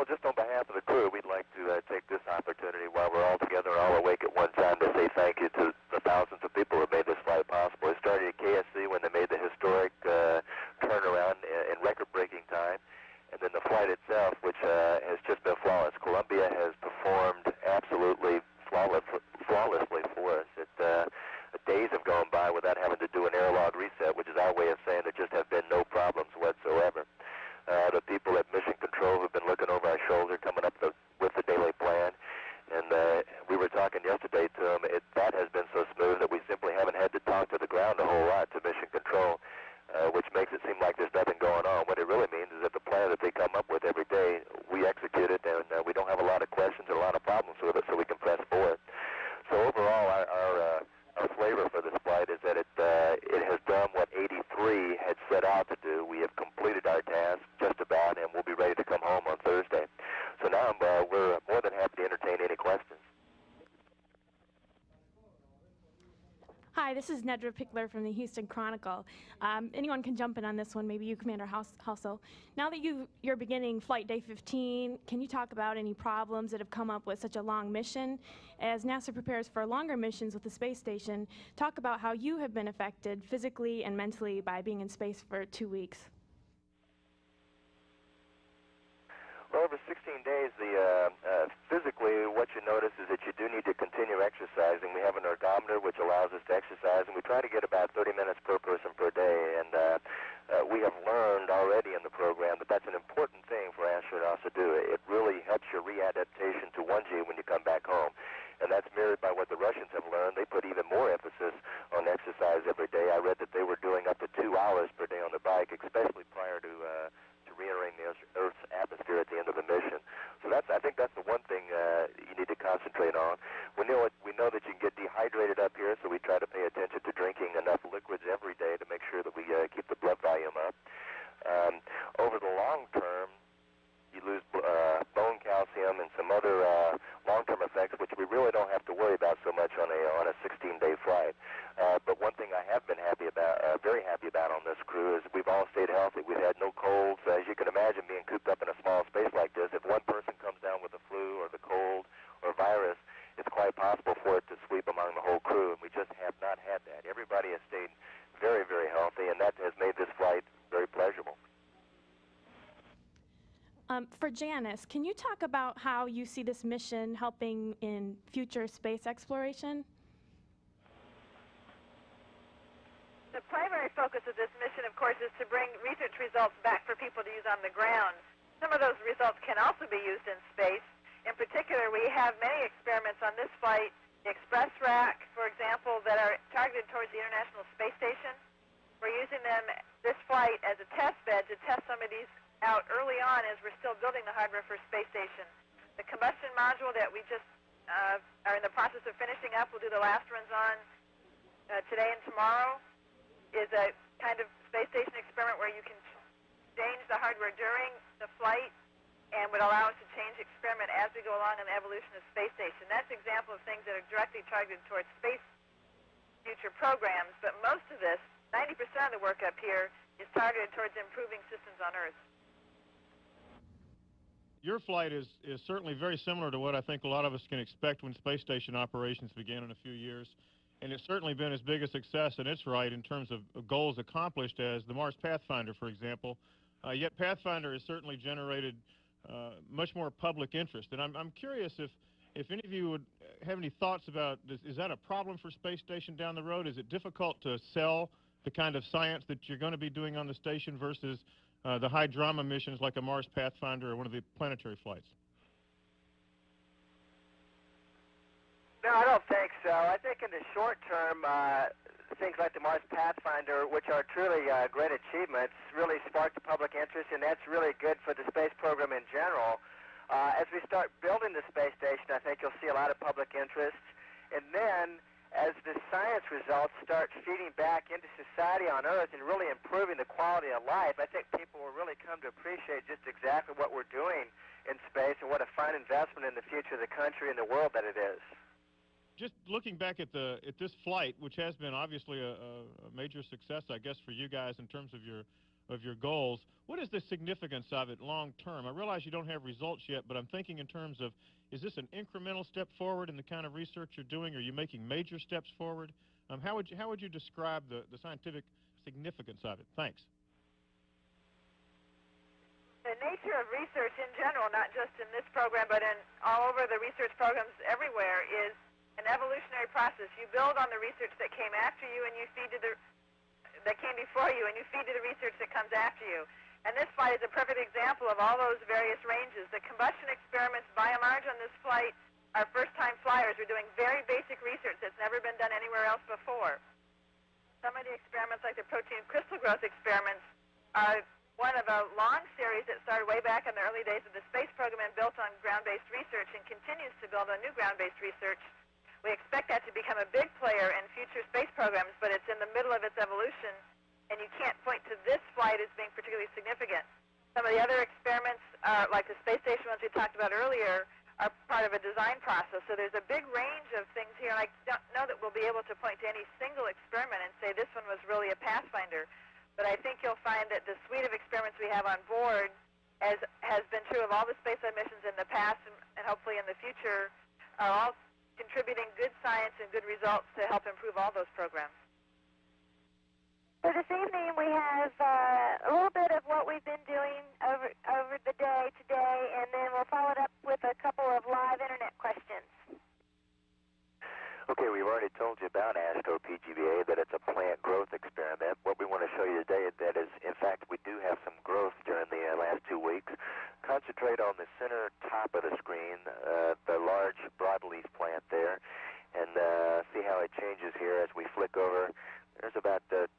Well, just on behalf of the crew, we'd like to uh, take this opportunity while we're all together, all awake at one time, to say thank you to the thousands of people who made this flight possible. It started at KSC when they made the historic uh, turnaround in, in record-breaking time, and then the flight itself, which uh, has just been flawless. Columbia has performed absolutely flawless, flawlessly for us. It, uh, days have gone by without having to do an air log reset, which is our way of saying there just have been no problems whatsoever. Uh, the people at Mission Control have been looking over our shoulder, coming up the, with the daily plan. And uh, we were talking yesterday to them. It, that has been so smooth that we simply haven't had to talk to the ground a whole lot to Mission Control, uh, which makes it seem like there's nothing going on. What it really means is that the plan that they come up with every day, we execute it, and uh, we don't have a lot of questions or a lot of problems with it, so we can press forward. So overall, our, our uh, our flavor for this flight is that it uh, it has done what 83 had set out to do. We have completed our task just about, and we'll be ready to come home on Thursday. So now uh, we're more than happy to entertain any questions. Hi, this is Nedra Pickler from the Houston Chronicle. Um, anyone can jump in on this one, maybe you, Commander Halsell. Now that you, you're beginning Flight Day 15, can you talk about any problems that have come up with such a long mission? As NASA prepares for longer missions with the space station, talk about how you have been affected physically and mentally by being in space for two weeks. Well, over 16 days, the uh, uh, physically, what you notice is that you do need to continue exercising. We have an ergometer which allows us to exercise, and we try to get about 30 minutes per person per day. And uh, uh, we have learned already in the program that that's an important thing for astronauts to do. It really helps your readaptation to 1G when you come back home. And that's mirrored by what the Russians have learned. They put even more emphasis on exercise every day. I read that they were doing up to two hours per day on the bike, especially prior to uh, re-entering the Earth's atmosphere at the end of the mission. So that's, I think that's the one thing uh, you need to concentrate on. We know it, we know that you can get dehydrated up here, so we try to pay attention to drinking enough liquids every day to make sure that we uh, keep the blood volume up. Um, over the long term, you lose uh, bone calcium and some other uh, long-term effects, which we really don't have to worry about so much on a on a 16-day flight. Uh, but one thing I have been happy about, uh, very happy about on this crew is we've We've had no colds. As you can imagine, being cooped up in a small space like this, if one person comes down with the flu or the cold or virus, it's quite possible for it to sweep among the whole crew, and we just have not had that. Everybody has stayed very, very healthy, and that has made this flight very pleasurable. Um, for Janice, can you talk about how you see this mission helping in future space exploration? Primary focus of this mission, of course, is to bring research results back for people to use on the ground. Some of those results can also be used in space. In particular, we have many experiments on this flight, the Express Rack, for example, that are targeted towards the International Space Station. We're using them this flight as a test bed to test some of these out early on as we're still building the hardware for space station. The combustion module that we just uh, are in the process of finishing up, we'll do the last runs on uh, today and tomorrow, is a kind of space station experiment where you can change the hardware during the flight and would allow us to change experiment as we go along in the evolution of space station. That's an example of things that are directly targeted towards space future programs, but most of this, 90% of the work up here, is targeted towards improving systems on Earth your flight is, is certainly very similar to what I think a lot of us can expect when space station operations begin in a few years. And it's certainly been as big a success in its right in terms of goals accomplished as the Mars Pathfinder, for example. Uh, yet Pathfinder has certainly generated uh, much more public interest. And I'm, I'm curious if, if any of you would have any thoughts about this. Is that a problem for space station down the road? Is it difficult to sell the kind of science that you're going to be doing on the station versus uh, the high drama missions like a Mars Pathfinder or one of the planetary flights? No, I don't think so. I think in the short term, uh, things like the Mars Pathfinder, which are truly uh, great achievements, really spark the public interest, and that's really good for the space program in general. Uh, as we start building the space station, I think you'll see a lot of public interest. And then as the science results start feeding back into society on Earth and really improving the quality of life, I think people will really come to appreciate just exactly what we're doing in space and what a fine investment in the future of the country and the world that it is. Just looking back at the at this flight, which has been obviously a, a major success, I guess, for you guys in terms of your of your goals. What is the significance of it long term? I realize you don't have results yet, but I'm thinking in terms of is this an incremental step forward in the kind of research you're doing? Are you making major steps forward? Um, how, would you, how would you describe the, the scientific significance of it? Thanks. The nature of research in general, not just in this program, but in all over the research programs everywhere, is an evolutionary process. You build on the research that came after you, and you feed to the that came before you, and you feed to the research that comes after you. And this flight is a perfect example of all those various ranges. The combustion experiments, by and large, on this flight are first-time flyers. We're doing very basic research that's never been done anywhere else before. Some of the experiments, like the protein crystal growth experiments, are one of a long series that started way back in the early days of the space program and built on ground-based research and continues to build on new ground-based research. We expect that to become a big player in future space programs, but it's in the middle of its evolution, and you can't point to this flight as being particularly significant. Some of the other experiments, uh, like the space station ones we talked about earlier, are part of a design process. So there's a big range of things here, and I don't know that we'll be able to point to any single experiment and say this one was really a pathfinder. But I think you'll find that the suite of experiments we have on board, as has been true of all the space missions in the past and, and hopefully in the future, are all contributing good science and good results to help improve all those programs. So this evening we have uh, a little bit of what we've been doing over over the day today, and then we'll follow it up with a couple of live internet questions. Okay, we've already told you about ASTRO PGBA, that it's a plant growth experiment. What we want to show you today is that is, in fact, we do have some growth during the uh, last two weeks. Concentrate on the center top of the screen, uh, the large broadleaf plant there, and uh, see how it changes here as we flick over. There's about uh,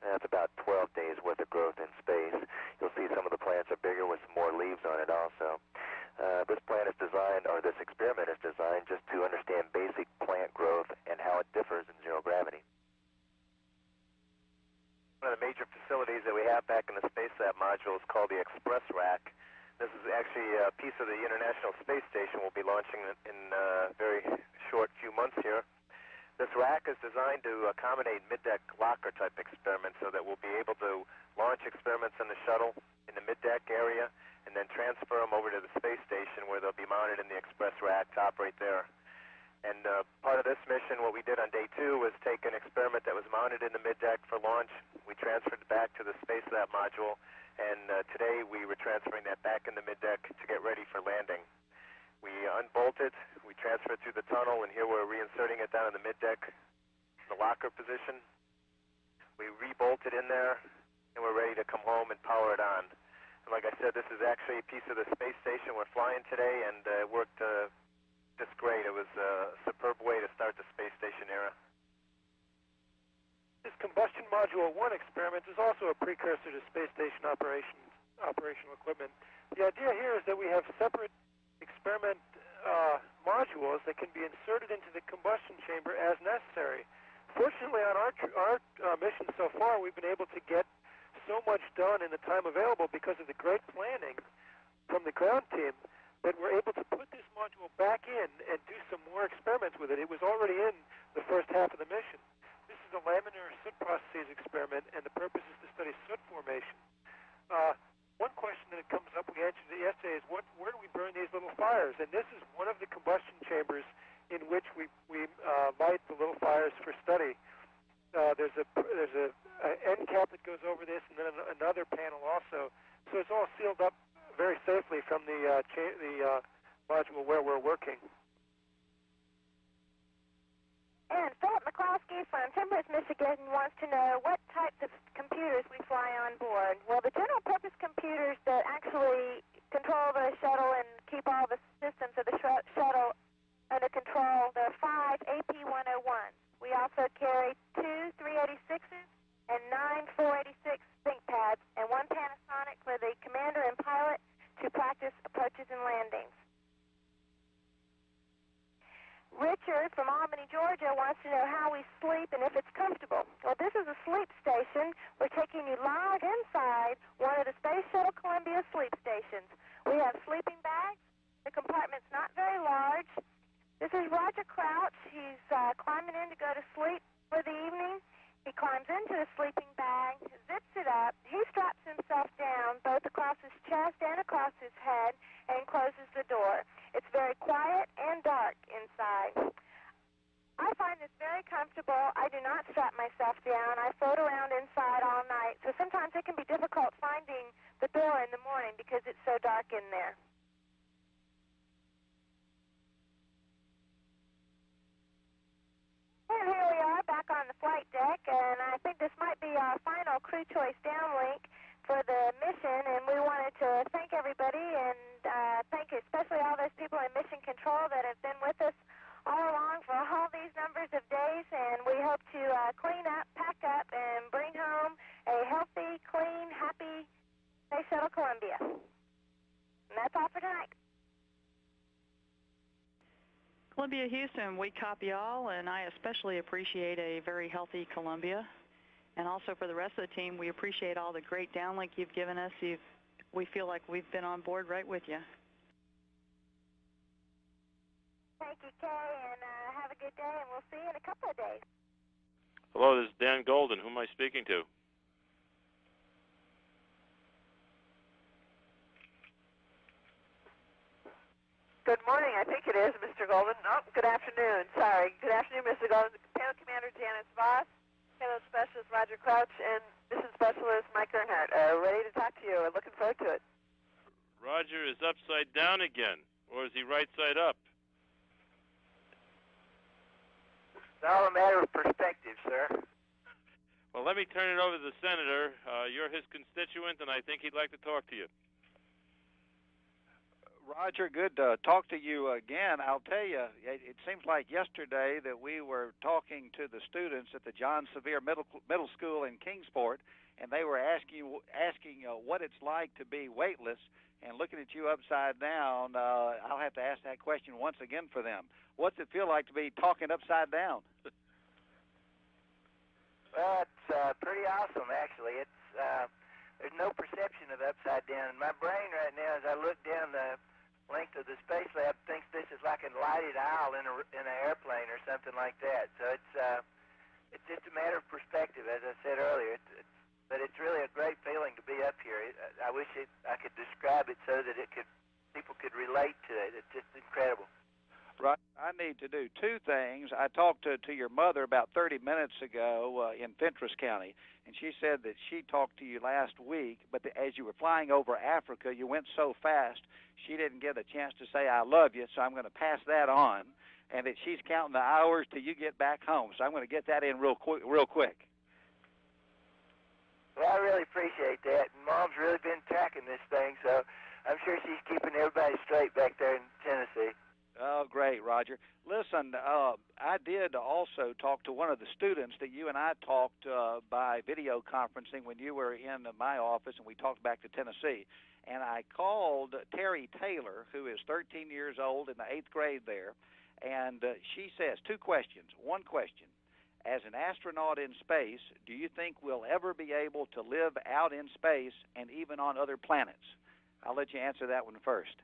that's about 12 days worth of growth in space. You'll see some of the plants are bigger with some more leaves on it also. Uh, this plant is designed, or this experiment is designed just to understand basic plant growth and how it differs in zero gravity. One of the major facilities that we have back in the Spacelab module is called the Express Rack. This is actually a piece of the International Space Station we'll be launching in a very short few months here. This rack is designed to accommodate mid-deck locker type experiments so that we'll be able to launch experiments in the shuttle in the mid-deck area and then transfer them over to the space station where they'll be mounted in the express rack top right there. And uh, part of this mission, what we did on day two was take an experiment that was mounted in the mid-deck for launch. We transferred it back to the Spacelab module, and uh, today we were transferring that back in the mid-deck to get ready for landing. We unbolted, we transferred through the tunnel, and here we're reinserting it down in the mid-deck, the locker position. We rebolted in there, and we're ready to come home and power it on. And like I said, this is actually a piece of the space station we're flying today, and uh, it worked uh, just great. It was a superb way to start the space station era. This combustion module one experiment is also a precursor to space station operations, operational equipment. The idea here is that we have separate experiment uh, modules that can be inserted into the combustion chamber as necessary. Fortunately, on our, our uh, mission so far, we've been able to get so much done in the time available because of the great planning from the ground team that we're able to put this module back in and do some more experiments with it. It was already in the first half of the mission. Is a laminar soot processes experiment, and the purpose is to study soot formation. Uh, one question that comes up, we answered it yesterday, is what, where do we burn these little fires? And this is one of the combustion chambers in which we, we uh, light the little fires for study. Uh, there's a there's a, a end cap that goes over this, and then another panel also. So it's all sealed up very safely from the uh, cha- the uh, module where we're working. And Philip McCloskey from Timberlake, Michigan wants to know what types of computers we fly on board. Well, the general purpose computers that actually control the shuttle and keep all the systems of the sh- shuttle under control, there are five AP101s. We also carry two 386s and nine 486 ThinkPads and one Panasonic for the commander and pilot to practice approaches and landings. Richard from Albany, Georgia wants to know how we sleep and if it's comfortable. Well, this is a sleep station. We're taking you live inside one of the Space Shuttle Columbia sleep stations. We have sleeping bags. The compartment's not very large. This is Roger Crouch. He's uh, climbing in to go to sleep for the evening. He climbs into the sleeping bag, zips it up. He straps himself down both across his chest and across his head and closes the door. It's very quiet and dark inside. I find this very comfortable. I do not strap myself down. I float around inside all night. So sometimes it can be difficult finding the door in the morning because it's so dark in there. And here we are back on the flight deck, and I think this might be our final crew choice downlink for the mission. And we wanted to thank everybody and uh, thank especially all those people in mission control that have been with us all along for all these numbers of days. And we hope to uh, clean up, pack up, and bring home a healthy, clean, happy Space Shuttle Columbia. And that's all for tonight. Columbia Houston, we copy all, and I especially appreciate a very healthy Columbia. And also for the rest of the team, we appreciate all the great downlink you've given us. You've, we feel like we've been on board right with you. Thank you, Kay, and uh, have a good day, and we'll see you in a couple of days. Hello, this is Dan Goldin. Who am I speaking to? Good morning, I think it is, Mr. Goldin. Oh, good afternoon. Sorry. Good afternoon, Mr. Goldin. Panel Commander Janice Voss, Payload Specialist Roger Crouch, and Mission Specialist Mike Gernhardt. Uh, ready to talk to you. We're looking forward to it. Roger is upside down again, or is he right side up? It's all a matter of perspective, sir. Well, let me turn it over to the senator. Uh, you're his constituent, and I think he'd like to talk to you. Roger, good to talk to you again. I'll tell you, it, it seems like yesterday that we were talking to the students at the John Sevier Middle Middle School in Kingsport, and they were asking asking uh, what it's like to be weightless. And looking at you upside down, uh, I'll have to ask that question once again for them. What's it feel like to be talking upside down? Well, it's uh, pretty awesome, actually. It's uh, there's no perception of upside down. My brain right now, as I look down the length of the space lab, thinks this is like a lighted aisle in a in an airplane or something like that. So it's uh, it's just a matter of perspective, as I said earlier. It's, it's, but it's really a great feeling to be up here. It, I wish it, I could describe it so that it could people could relate to it. It's just incredible. Right. I need to do two things. I talked to to your mother about 30 minutes ago uh, in Fentress County, and she said that she talked to you last week, but the, as you were flying over Africa, you went so fast she didn't get a chance to say I love you. So I'm going to pass that on, and that she's counting the hours till you get back home. So I'm going to get that in real quick. Real quick. Well, I really appreciate that, and Mom's really been tracking this thing, so I'm sure she's keeping everybody straight back there in Tennessee. Oh, great, Roger. Listen, uh, I did also talk to one of the students that you and I talked uh, by video conferencing when you were in my office, and we talked back to Tennessee. And I called Terry Taylor, who is 13 years old in the eighth grade there, and uh, she says two questions. One question As an astronaut in space, do you think we'll ever be able to live out in space and even on other planets? I'll let you answer that one first.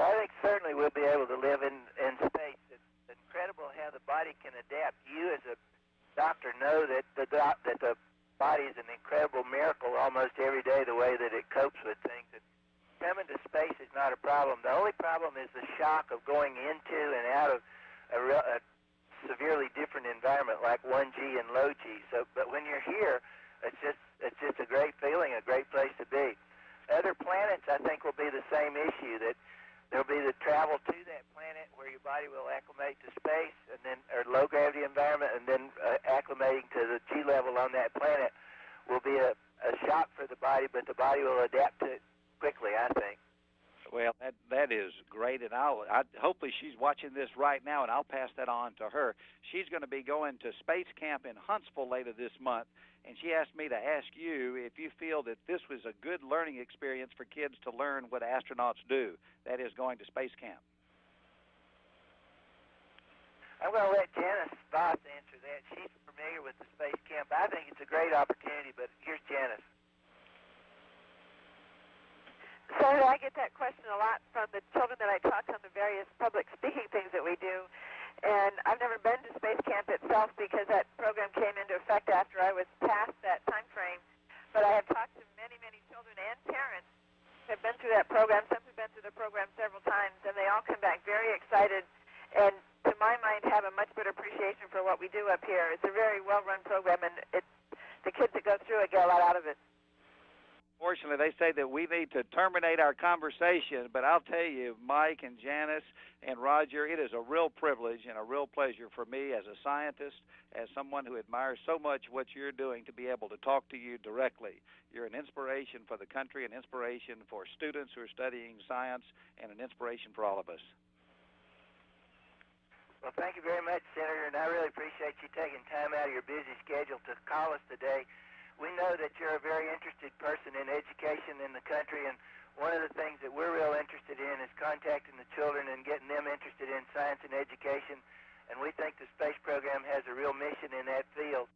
I think certainly we'll be able to live in, in space. It's incredible how the body can adapt. You, as a doctor, know that the that the body is an incredible miracle almost every day. The way that it copes with things. And coming to space is not a problem. The only problem is the shock of going into and out of a, a severely different environment like 1G and low G. So, but when you're here, it's just it's just a great feeling, a great place to be. Other planets, I think, will be the same issue that There'll be the travel to that planet where your body will acclimate to space and then, or low gravity environment, and then uh, acclimating to the G level on that planet will be a, a shock for the body, but the body will adapt to it quickly, I think. Well, that that is great, and I'll I, hopefully she's watching this right now, and I'll pass that on to her. She's going to be going to space camp in Huntsville later this month, and she asked me to ask you if you feel that this was a good learning experience for kids to learn what astronauts do. That is going to space camp. I'm going to let Janice Voss answer that. She's familiar with the space camp. I think it's a great opportunity, but here's Janice. Senator, I get that question a lot from the children that I talk to on the various public speaking things that we do. And I've never been to Space Camp itself because that program came into effect after I was past that time frame. But I have talked to many, many children and parents who have been through that program. Some have been through the program several times, and they all come back very excited and, to my mind, have a much better appreciation for what we do up here. It's a very well-run program, and it, the kids that go through it get a lot out of it. Fortunately, they say that we need to terminate our conversation, but I'll tell you, Mike and Janice and Roger, it is a real privilege and a real pleasure for me as a scientist, as someone who admires so much what you're doing, to be able to talk to you directly. You're an inspiration for the country, an inspiration for students who are studying science, and an inspiration for all of us. Well, thank you very much, Senator, and I really appreciate you taking time out of your busy schedule to call us today we know that you're a very interested person in education in the country, and one of the things that we're real interested in is contacting the children and getting them interested in science and education. And we think the space program has a real mission in that field.